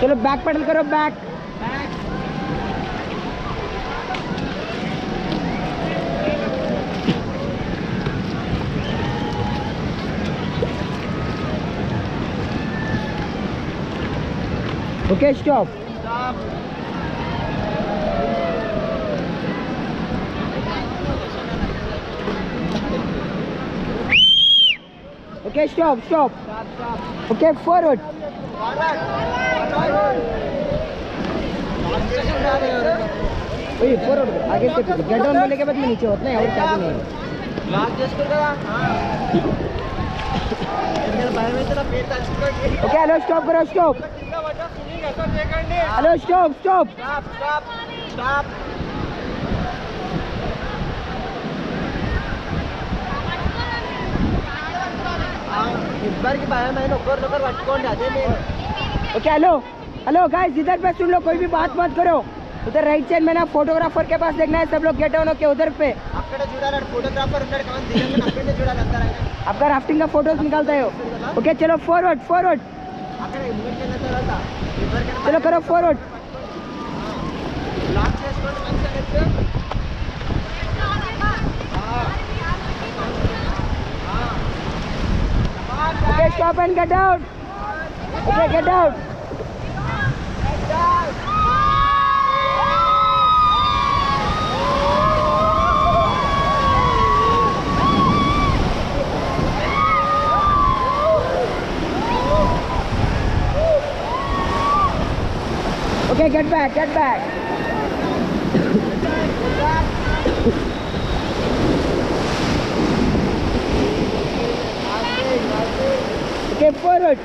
चलो back pedal करो back okay stop okay stop stop okay forward okay hello stop करो stop hello stop stop stop okay hello hello guys इधर पे सुन लो कोई भी बात मत करो। उधर राइट साइड में ना फोटोग्राफर के पास देखना है सब लोग गेट डाउन होके उधर पे। आपका राफ्टिंग का फ़ोटोज़ निकालता है ओके चलो फॉरवर्ड फॉरवर्ड चलो करो forward Okay, stop and get out. Okay, get out. Okay, get back, get back. Okay, forward.